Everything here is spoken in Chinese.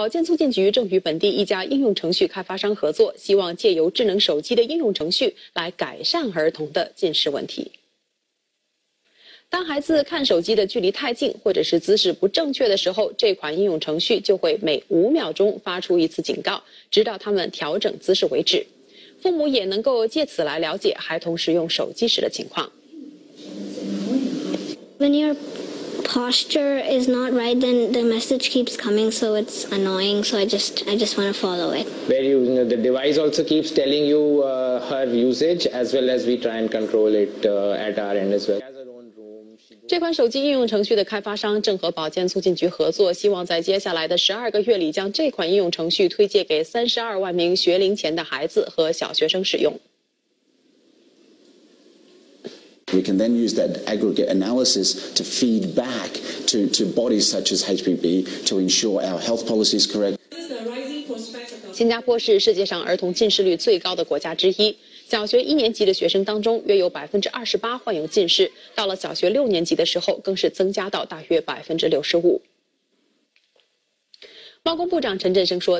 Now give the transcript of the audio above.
保健促进局正与本地一家应用程序开发商合作，希望借由智能手机的应用程序来改善儿童的近视问题。当孩子看手机的距离太近，或者是姿势不正确的时候，这款应用程序就会每五秒钟发出一次警告，直到他们调整姿势为止。父母也能够借此来了解孩童使用手机时的情况。When you posture is not right, then the message keeps coming, so it's annoying. So I just I just want to follow it. Where you, you know, the device also keeps telling you uh, her usage as well as we try and control it uh, at our end as well. 这款手机应用程序的开发商正和保健促进局合作，希望在接下来的十二个月里，将这款应用程序推荐给三十二万名学龄前的孩子和小学生使用。 We can then use that aggregate analysis to feed back to, to bodies such as HPB to ensure our health policy is correct. 新加坡是世界上儿童近视率最高的国家之一。小学一年级的学生当中，约有百分之二十八患有近视；到了小学六年级的时候，更是增加到大约百分之六十五。贸工部长陈振声说。